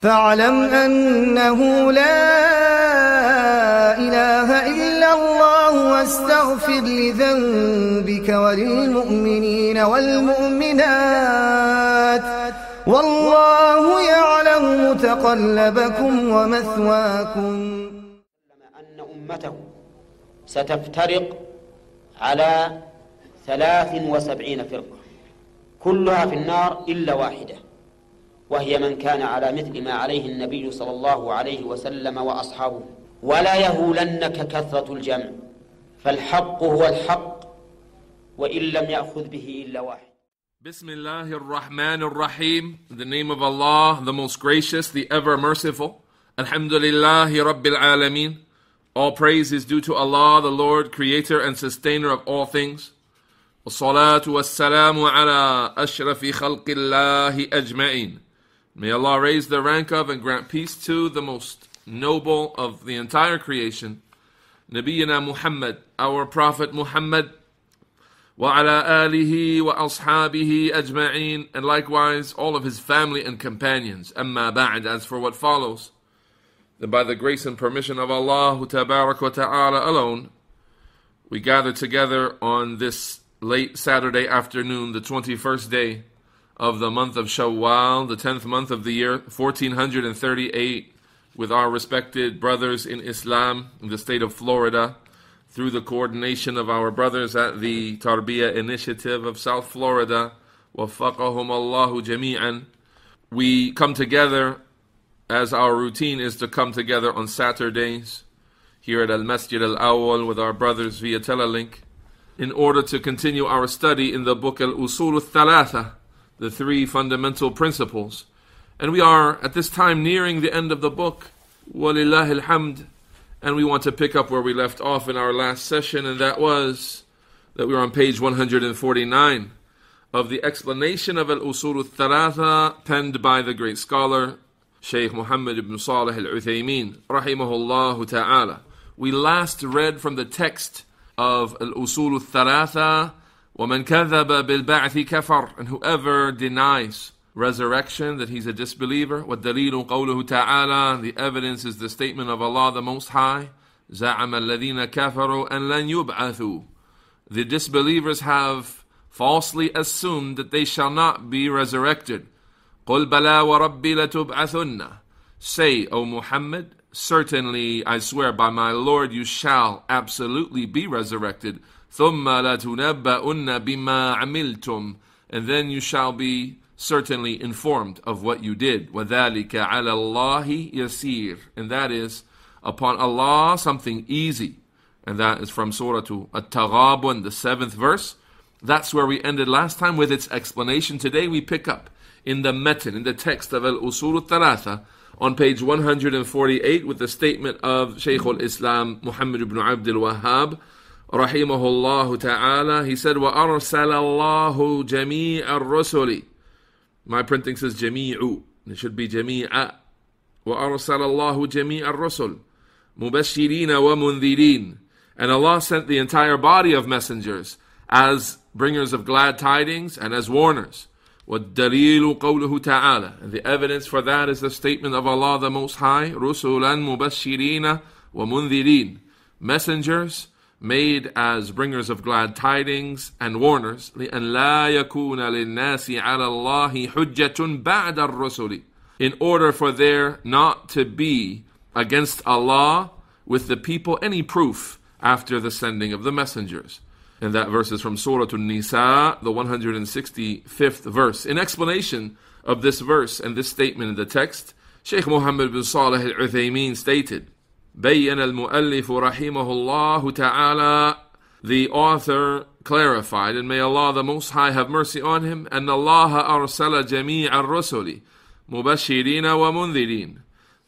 فاعلم أنه لا إله إلا الله واستغفر لذنبك وللمؤمنين والمؤمنات والله يعلم متقلبكم ومثواكم. أن أمته ستفترق على ثلاث وسبعين فرقة كلها في النار إلا واحدة. وهي من كان على مثل ما عليه النبي صلى الله عليه وسلم وأصحابه ولا يهولنك كثرة الجمع فالحق هو الحق وإن لم يأخذ به إلا واحد Bismillah ar-Rahman ar-Rahim. In the name of Allah, the most gracious, the ever merciful. Alhamdulillahi Rabbil Alameen. All praise is due to Allah, the Lord, creator and sustainer of all things. والصلاة والسلام على أشرف خلق الله أجمعين. May Allah raise the rank of and grant peace to the most noble of the entire creation, Nabiyyina Muhammad, our Prophet Muhammad, وعلى آله وأصحابه أجمعين, and likewise all of his family and companions. أما بعد, as for what follows, then by the grace and permission of Allah Tabarak wa Ta'ala alone, we gather together on this late Saturday afternoon, the 21st day of the month of Shawwal, the 10th month of the year, 1438, with our respected brothers in Islam in the state of Florida, through the coordination of our brothers at the Tarbiyah Initiative of South Florida, وفقهم الله جميعا. We come together as our routine is to come together on Saturdays here at Al Masjid Al Awwal with our brothers via Telelink in order to continue our study in the book Al Usul Al Thalatha, the three fundamental principles. And we are at this time nearing the end of the book, Walillah alhamd, and we want to pick up where we left off in our last session, and that was that we were on page 149 of the explanation of Al Usul Al Thalatha penned by the great scholar Shaykh Muhammad ibn Salih al Uthaymeen, rahimahullah ta'ala. We last read from the text of Al Usul al Thalatha, وَمَنْ كَذَبَ بِالْبَعْثِ كَفَرْ And whoever denies resurrection, that he's a disbeliever. وَالدَّلِيلُ قَوْلُهُ تَعَالَى The evidence is the statement of Allah the Most High. زَعَمَ الَّذِينَ كَفَرُوا أَنْ لَنْ يُبْعَثُوا The disbelievers have falsely assumed that they shall not be resurrected. قُلْ بَلَا وَرَبِّي لَتُبْعَثُنَّ Say, O Muhammad, certainly I swear by my Lord you shall absolutely be resurrected. ثم لتنبؤن بما عملتم. And then you shall be certainly informed of what you did. وذلك على الله يسير. And that is upon Allah something easy. And that is from Surah At-Taghabun the 7th verse. That's where we ended last time with its explanation. Today we pick up in the matn in the text of Al-Usul Al-Thalatha on page 148 with the statement of Shaykh al-Islam Muhammad ibn Abdul Wahhab rahimahullah ta'ala. He said, وَأَرْسَلَ اللَّهُ جَمِيعَ الرُّسُلِ My printing says جَمِيعُ. It should be جَمِيعَ وَأَرْسَلَ اللَّهُ جَمِيعَ الرُّسُلِ مُبَشِّرِينَ وَمُنذِرِينَ And Allah sent the entire body of messengers as bringers of glad tidings and as warners. وَالدَّلِيلُ قَوْلُهُ تَعَالَى And the evidence for that is the statement of Allah the Most High, رُسُلًا مُبَشِّرِينَ وَمُنذِرِينَ Messengers made as bringers of glad tidings and warners لِأَنْ لَا يَكُونَ لِلنَّاسِ عَلَى اللَّهِ حُجَّةٌ بَعْدَ الرُّسُلِ In order for there not to be against Allah with the people any proof after the sending of the messengers. And that verse is from Surah An-Nisa, the 165th verse. In explanation of this verse and this statement in the text, Shaykh Muhammad bin Salih al-Uthaymeen stated, بين المؤلف رحمه الله تعالى The author clarified, and may Allah the Most High have mercy on him, أن الله أرسل جميع الرسل مبشرين ومنذرين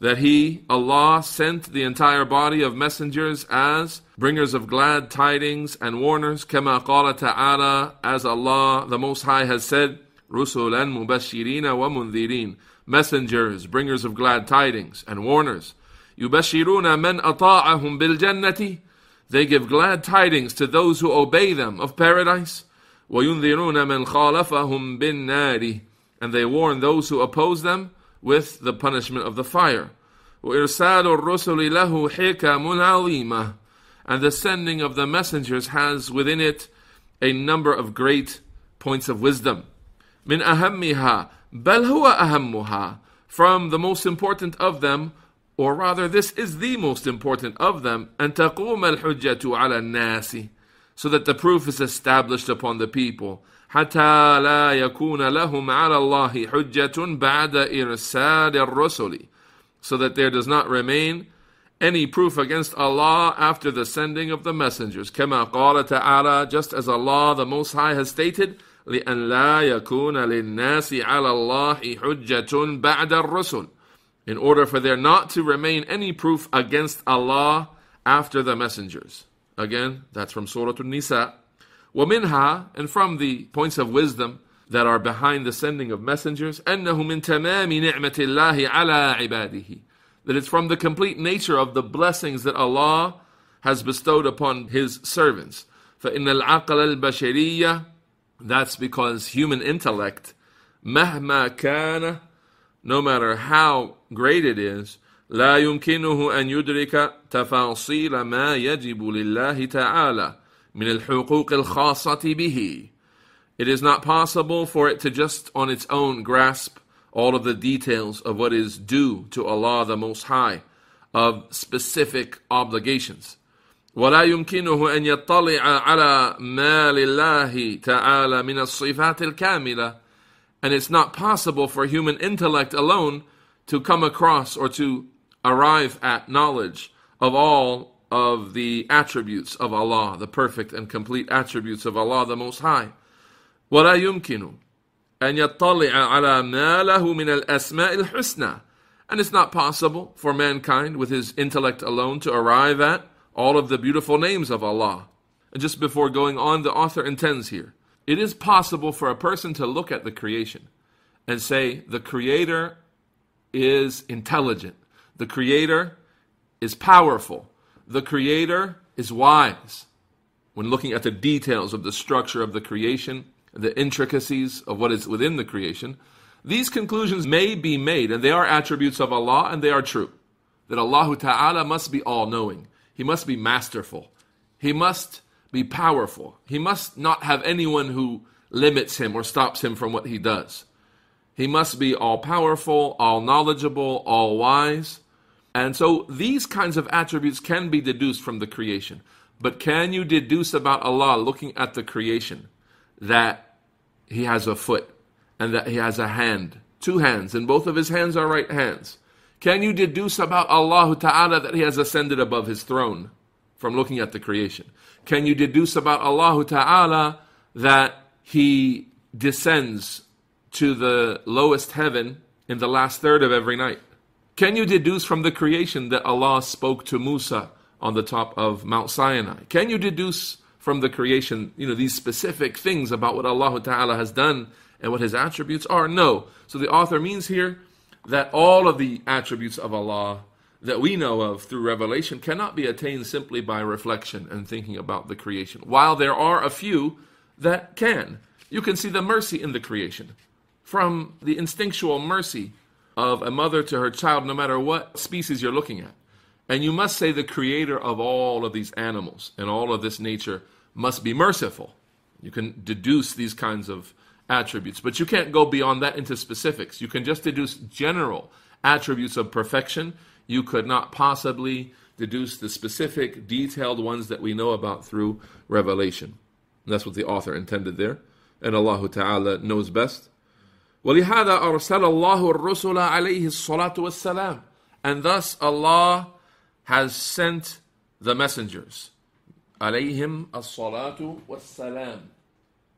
that he, Allah, sent the entire body of messengers as bringers of glad tidings and warners, كما قال تعالى, as Allah, the Most High, has said, رسلا مبشرين ومنذرين, messengers, bringers of glad tidings and warners. يبشرون من أطاعهم بالجنة, they give glad tidings to those who obey them of paradise. وينذرون من خالفهم بالنار, and they warn those who oppose them with the punishment of the fire. وإرسال الرسل له حكم عظيمة and the sending of the messengers has within it a number of great points of wisdom. من أهمها بل هو أهمها from the most important of them or rather this is the most important of them أن تقوم الحجة على الناس so that the proof is established upon the people حتى لا يكون لهم على الله حجة بعد إرسال الرسل so that there does not remain any proof against Allah after the sending of the messengers. كما قال تعالى, just as Allah the Most High has stated, لأن لا يكون للناس على الله حجة بعد الرسل. In order for there not to remain any proof against Allah after the messengers. Again, that's from Surah An-Nisa. ومنها, and from the points of wisdom, that are behind the sending of messengers أنه من تمام نعمة الله على عباده that it's from the complete nature of the blessings that Allah has bestowed upon His servants فإن العقل البشرية that's because human intellect مهما كان no matter how great it is لا يمكنه أن يدرك تفاصيل ما يجب لله تعالى من الحقوق الخاصة به it is not possible for it to just on its own grasp all of the details of what is due to Allah the Most High, of specific obligations. ولا يمكنه أن يطلع على ما لله تعالى من الصفات الكاملة and it's not possible for human intellect alone to come across or to arrive at knowledge of all of the attributes of Allah, the perfect and complete attributes of Allah the Most High. ولا يمكن أن يطلع على ما له من الأسماء الحسنى and it's not possible for mankind with his intellect alone to arrive at all of the beautiful names of Allah. And just before going on, the author intends here. It is possible for a person to look at the creation and say, the Creator is intelligent, the Creator is powerful, the Creator is wise. When looking at the details of the structure of the creation, the intricacies of what is within the creation, these conclusions may be made, and they are attributes of Allah, and they are true. That Allah Ta'ala must be all knowing, He must be masterful, He must be powerful, He must not have anyone who limits Him or stops Him from what He does. He must be all powerful, all knowledgeable, all wise. And so these kinds of attributes can be deduced from the creation. But can you deduce about Allah looking at the creation that he has a foot and that he has a hand, two hands, and both of his hands are right hands. Can you deduce about Allah Ta'ala that he has ascended above his throne from looking at the creation? Can you deduce about Allah Ta'ala that he descends to the lowest heaven in the last third of every night? Can you deduce from the creation that Allah spoke to Musa on the top of Mount Sinai? Can you deduce from the creation, you know, these specific things about what Allah Ta'ala has done and what His attributes are? No. So the author means here that all of the attributes of Allah that we know of through revelation cannot be attained simply by reflection and thinking about the creation. While there are a few that can. You can see the mercy in the creation. From the instinctual mercy of a mother to her child, no matter what species you're looking at. And you must say the creator of all of these animals and all of this nature must be merciful. You can deduce these kinds of attributes, but you can't go beyond that into specifics. You can just deduce general attributes of perfection. You could not possibly deduce the specific, detailed ones that we know about through revelation. And that's what the author intended there. And Allah Ta'ala knows best. ولهذا أرسل الله الرسل عليه الصلاة والسلام and thus Allah has sent the messengers عليهم الصلاة والسلام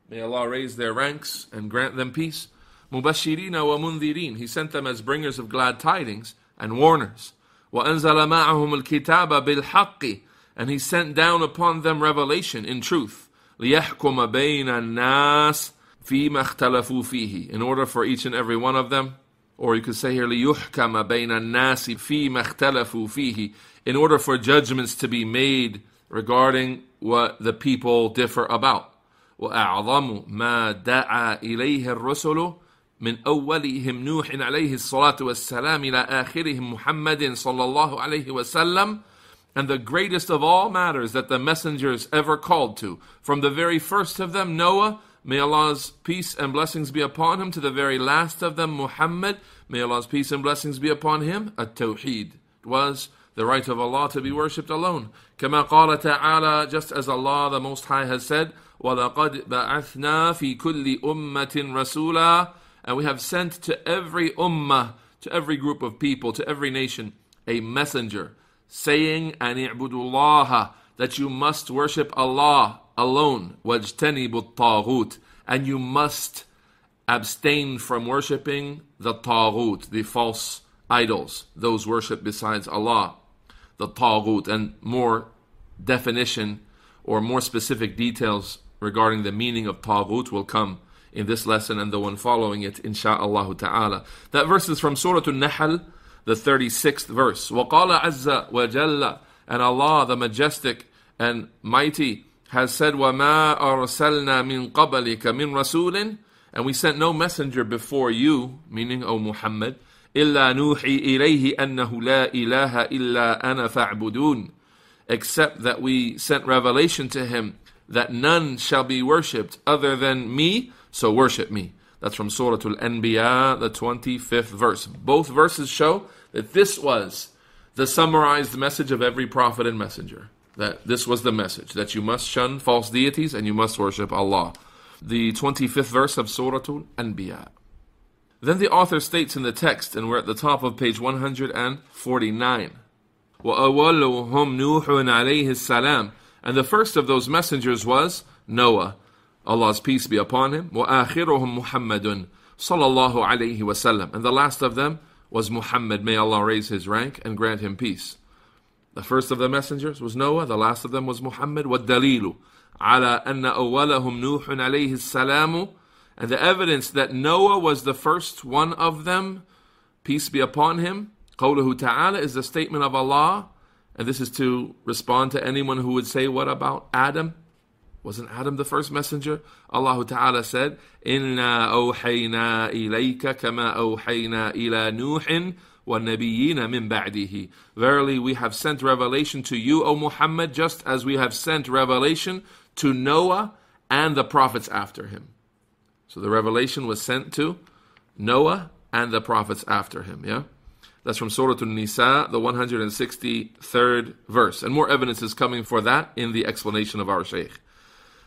May Allah raise their ranks and grant them peace. مبشرين ومنذرين He sent them as bringers of glad tidings and warners. وأنزل معهم الكتاب بالحق And He sent down upon them revelation in truth. ليحكم بين الناس فيما اختلفوا فيه In order for each and every one of them or you could say here ليحكم بين الناس فيما اختلفوا فيه In order for judgments to be made regarding what the people differ about. وأعظم ما دعا إليه الرسل من أولهم نوح عليه الصلاة والسلام إلى آخرهم محمد صلى الله عليه وسلم and the greatest of all matters that the messengers ever called to, from the very first of them, Noah, may Allah's peace and blessings be upon him, to the very last of them, Muhammad, may Allah's peace and blessings be upon him, at Tawheed. was the right of Allah to be worshipped alone. كما قال تعالى, just as Allah the Most High has said, وَلَقَدْ بَعَثْنَا فِي كُلِّ أُمَّةٍ رَسُولًا And we have sent to every ummah, to every group of people, to every nation, a messenger saying, "An i'budullaha," that you must worship Allah alone, wajtanibu taghut, and you must abstain from worshiping the taghut, the false idols, those worshipped besides Allah, the taghut, and more definition or more specific details regarding the meaning of taghut will come in this lesson and the one following it, insha'Allah ta'ala. That verse is from Surah An-Nahl, the 36th verse. وَقَالَ عَزَّ وَجَلَّ And Allah, the majestic and mighty, has said, وَمَا أَرْسَلْنَا مِن قَبَلِكَ مِن رَسُولٍ And we sent no messenger before you, meaning, O Muhammad, إِلَّا نُوحِي إِلَيْهِ أَنَّهُ لَا إِلَهَ إِلَّا أَنَا فَاعْبُدُونَ Except that we sent revelation to him that none shall be worshipped other than me, so worship me. That's from Surah Al Anbiya, the 25th verse. Both verses show that this was the summarized message of every prophet and messenger. That this was the message that you must shun false deities and you must worship Allah. The 25th verse of Surah Al Anbiya. Then the author states in the text, and we're at the top of page 149. وَأَوَّلُهُمْ نُوحٌ عَلَيْهِ السَّلَامُ And the first of those messengers was Noah. Allah's peace be upon him. وَآخِرُهُمْ مُحَمَّدٌ صلى الله عليه وسلم. And the last of them was Muhammad. May Allah raise his rank and grant him peace. The first of the messengers was Noah. The last of them was Muhammad. وَالدَّلِيلُ على أن أولهم نوح عليه السلام and the evidence that Noah was the first one of them, peace be upon him, قوله تعالى is the statement of Allah, and this is to respond to anyone who would say, What about Adam? Wasn't Adam the first messenger? Allah Ta'ala said, Inna awhayna ilayka kama awhayna ila Nuhin wa nabiyyina min ba'dihi. Verily we have sent revelation to you, O Muhammad, just as we have sent revelation to Noah and the prophets after him. So the revelation was sent to Noah and the prophets after him, yeah? That's from Surah An-Nisa, the 163rd verse. And more evidence is coming for that in the explanation of our Shaykh.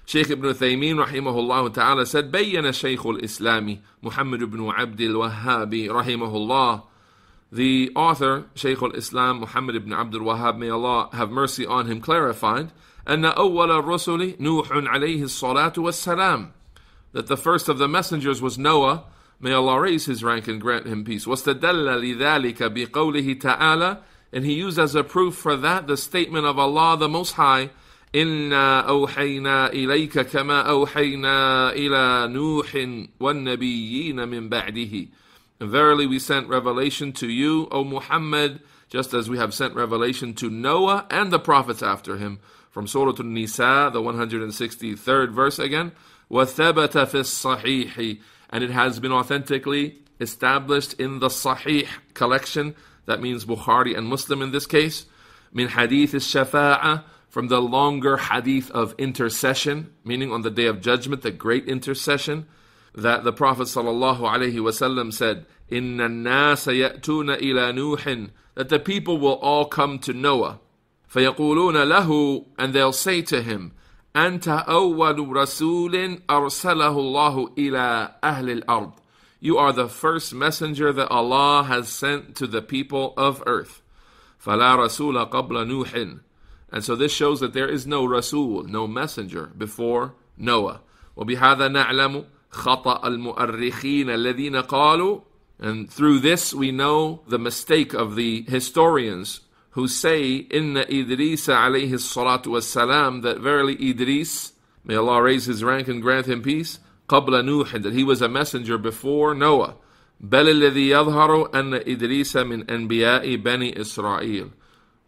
Shaykh ibn Uthaymeen rahimahullah ta'ala said, بيّن الشيخ الإسلامي محمد بن عبد الوهاب رحمه الله The author, Shaykh al-Islam Muhammad ibn Abdul Wahhab, may Allah have mercy on him, clarified, أن أول الرسل نوح عليه الصلاة والسلام That the first of the messengers was Noah, may Allah raise his rank and grant him peace. واستدل لذلك بقوله تعالى And he used as a proof for that the statement of Allah the Most High, إنا أوحينا إليك كما أوحينا إلى نوح والنبيين من بعده. And verily we sent revelation to you, O Muhammad, just as we have sent revelation to Noah and the prophets after him. From Surah An-Nisa, the 163rd verse again. وَثَبَتَ فِي الصَّحِيحِ And it has been authentically established in the Sahih collection. That means Bukhari and Muslim in this case. من حديث الشفاعة from the longer hadith of intercession, meaning on the day of judgment, the great intercession, that the Prophet ﷺ said, إِنَّ النَّاسَ يَأْتُونَ إِلَى نُوحٍ That the people will all come to Noah. فَيَقُولُونَ لَهُ And they'll say to him, أَنْتَ أَوَّلُ رَسُولٍ أَرْسَلَهُ اللَّهُ إِلَى أَهْلِ الْأَرْضِ You are the first messenger that Allah has sent to the people of earth. فَلَا رَسُولَ قَبْلَ نُوحٍ and so this shows that there is no Rasul, no messenger before Noah. وبهذا نعلم خطأ المؤرخين الذين قالوا and through this we know the mistake of the historians who say إن إدريس عليه الصلاة والسلام that verily Idris, may Allah raise his rank and grant him peace, قبل نوح that he was a messenger before Noah. بل الذي يظهر أن إدريس من أنبياء بني إسرائيل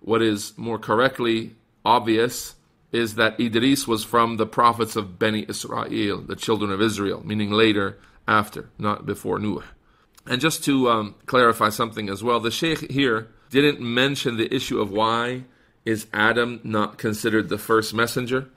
what is more correctly obvious is that Idris was from the prophets of Beni Israel, the children of Israel, meaning later after, not before Nuh. And just to um, clarify something as well, the Sheikh here didn't mention the issue of why is Adam not considered the first messenger.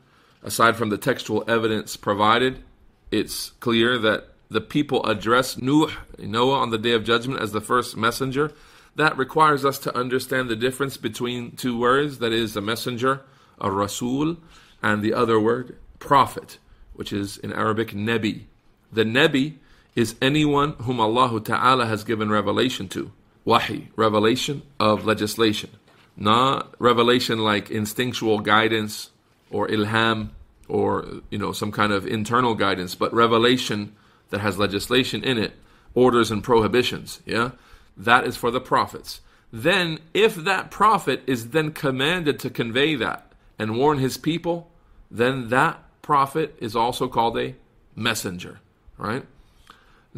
Aside from the textual evidence provided, it's clear that the people address Nuh, Noah, on the day of judgment as the first messenger. That requires us to understand the difference between two words that is, a messenger, a rasul, and the other word, prophet, which is in Arabic, nebi. The nebi is anyone whom Allah Ta'ala has given revelation to. Wahi, revelation of legislation. Not revelation like instinctual guidance or ilham or you know some kind of internal guidance, but revelation that has legislation in it, orders and prohibitions. Yeah, that is for the prophets. Then, if that prophet is then commanded to convey that and warn his people, then that prophet is also called a messenger. Right?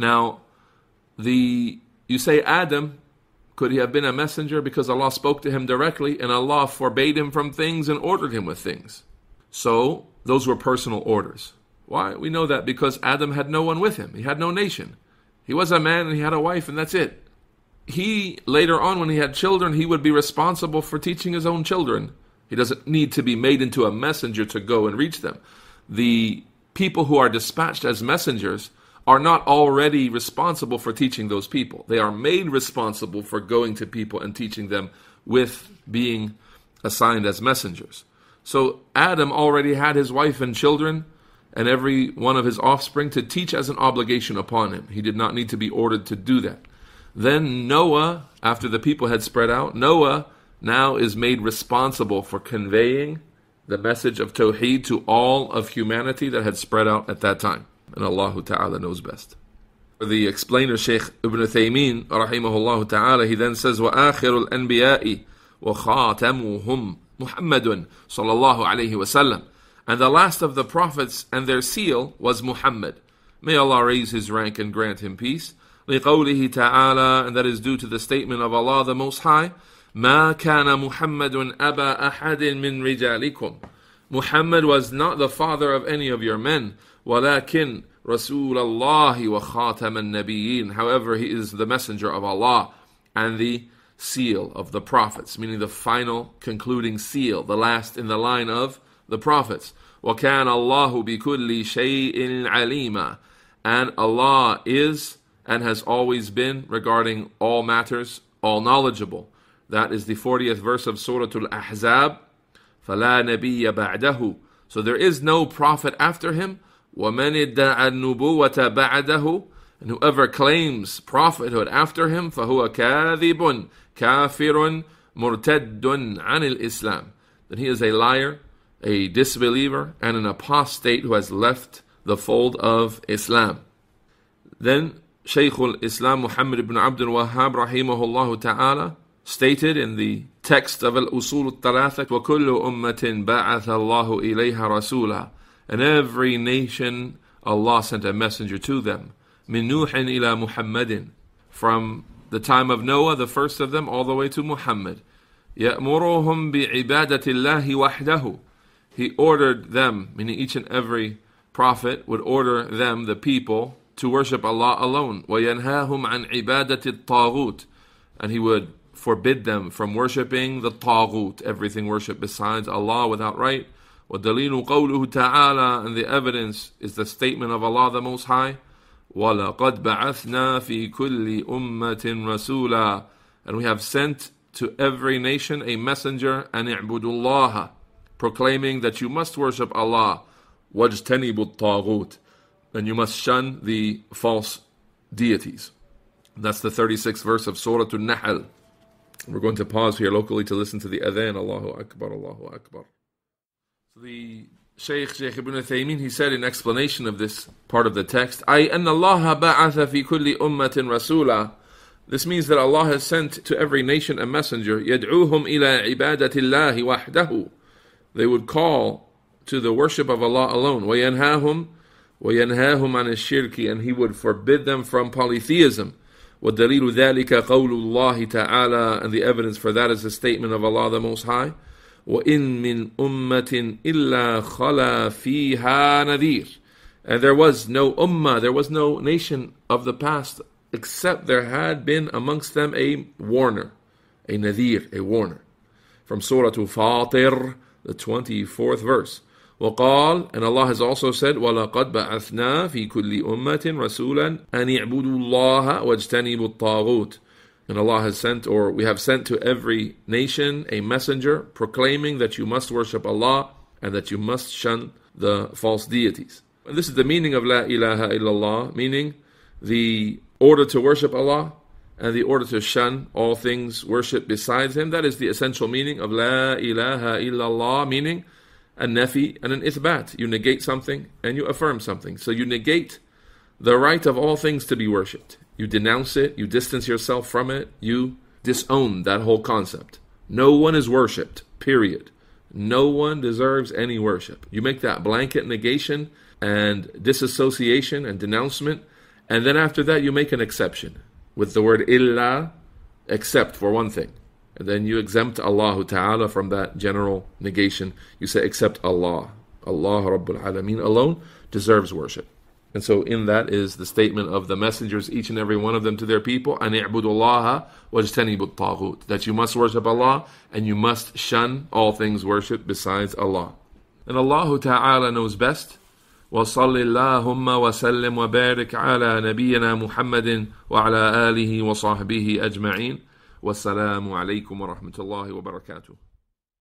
Now, the you say Adam could he have been a messenger because Allah spoke to him directly and Allah forbade him from things and ordered him with things? So, those were personal orders. Why? We know that because Adam had no one with him. He had no nation. He was a man and he had a wife, and that's it. He, later on, when he had children, he would be responsible for teaching his own children. He doesn't need to be made into a messenger to go and reach them. The people who are dispatched as messengers are not already responsible for teaching those people. They are made responsible for going to people and teaching them with being assigned as messengers. So Adam already had his wife and children and every one of his offspring to teach as an obligation upon him. He did not need to be ordered to do that. Then Noah, after the people had spread out, Noah now is made responsible for conveying the message of Tawheed to all of humanity that had spread out at that time and Allah Ta'ala knows best. The explainer Sheikh Ibn Uthaymeen, rahimahullah ta'ala, he then says, وَآخِرُ الْأَنْبِيَاءِ وَخَاتَمُهُمْ مُحَمَّدٌ sallallahu alayhi wasallam. And the last of the prophets and their seal was Muhammad. May Allah raise his rank and grant him peace. لِقَوْلِهِ تَعَالَى And that is due to the statement of Allah the Most High, مَا كَانَ مُحَمَّدٌ أَبَا أَحَدٍ مِّن رِجَالِكُمْ Muhammad was not the father of any of your men. ولكن رسول الله وخاتم النبيين. However, he is the messenger of Allah and the seal of the prophets, meaning the final concluding seal, the last in the line of the prophets. وَكَانَ اللَّهُ بِكُلِّ شَيْءٍ عَلِيمًا And Allah is and has always been regarding all matters, all knowledgeable. That is the 40th verse of Surah Al-Ahzab. فَلَا نَبِيَّ بَعْدَهُ So there is no prophet after him. وَمَنِ ادَّعَ النُّبُوَّةَ بَعْدَهُ And whoever claims prophethood after him, فَهُوَ كَاذِبٌ كَافِرٌ مُرْتَدٌ عَنِ الْإِسْلَامِ Then he is a liar, a disbeliever, and an apostate who has left the fold of Islam. Then Shaykh al-Islam Muhammad ibn Abdul Wahhab rahimahullah ta'ala stated in the text of Al-Usul al-Thalatha وَكُلُّ أُمَّةٍ بَعَثَ اللَّهُ إِلَيْهَا رَسُولًا And every nation Allah sent a messenger to them. مِن نُوحٍ إِلَى مُحَمَّدٍ From the time of Noah, the first of them, all the way to Muhammad. يَأْمُرُهُمْ بِعِبَادَةِ اللَّهِ وَحْدَهُ He ordered them, meaning each and every prophet would order them, the people, to worship Allah alone. وَيَنْهَاهُمْ عَنْ عِبَادَةِ الطَّاغُوتِ And He would forbid them from worshipping the Taghut, everything worshipped besides Allah without right. وَدَلِيلُ قَوْلُهُ تَعَالَى And the evidence is the statement of Allah the Most High. وَلَقَدْ بَعَثْنَا فِي كُلِّ أُمَّةٍ رَسُولًا And we have sent to every nation a messenger, and اعبدوا الله, proclaiming that you must worship Allah, وَاجْتَنِبُوا الطَّاغُوتِ And you must shun the false deities. That's the 36th verse of Surah An-Nahl. We're going to pause here locally to listen to the adhan, Allahu Akbar, Allahu Akbar. The Sheikh Sheikh Ibn Uthaymeen, he said in explanation of this part of the text, "I Allah ba'atha fi kulli ummatin rasula." This means that Allah has sent to every nation a messenger. يدعوهم ila عبادة الله They would call to the worship of Allah alone. وينهاهم وينهاهم an الشرك and he would forbid them from polytheism. Wa ذَلِكَ قَوْلُ اللَّهِ And the evidence for that is the statement of Allah the Most High. وإن من أمة إلا خلا فيها نذير And there was no ummah, there was no nation of the past, except there had been amongst them a warner, a nadir, a warner. From Surah Fatir, the 24th verse. وقال, and Allah has also said, وَلَقَدْ بَعَثْنَا فِي كُلِّ أُمَّةٍ رَسُولًا أَنِ اعْبُدُوا اللَّهَ وَاجْتَنِبُوا الطَّاغُوتِ and Allah has sent, or we have sent to every nation a messenger proclaiming that you must worship Allah and that you must shun the false deities. And this is the meaning of La ilaha illallah, meaning the order to worship Allah and the order to shun all things worship besides Him. That is the essential meaning of La ilaha illallah, meaning a nafi and an ithbat. You negate something and you affirm something. So you negate the right of all things to be worshipped. You denounce it, you distance yourself from it, you disown that whole concept. No one is worshipped, period. No one deserves any worship. You make that blanket negation and disassociation and denouncement, and then after that you make an exception with the word illa, except for one thing. And then you exempt Allah Ta'ala from that general negation. You say, except Allah. Allah Rabbul Alameen alone deserves worship. And so in that is the statement of the messengers, each and every one of them to their people, أَنِ اعْبُدُوا اللَّهَ وَاجْتَنِبُوا الطَّاغُوتِ That you must worship Allah and you must shun all things worship besides Allah. And Allah Ta'ala knows best. وصل اللهم وسلم وبارك على نبينا محمد وعلى آله وصحبه أجمعين والسلام عليكم ورحمة الله وبركاته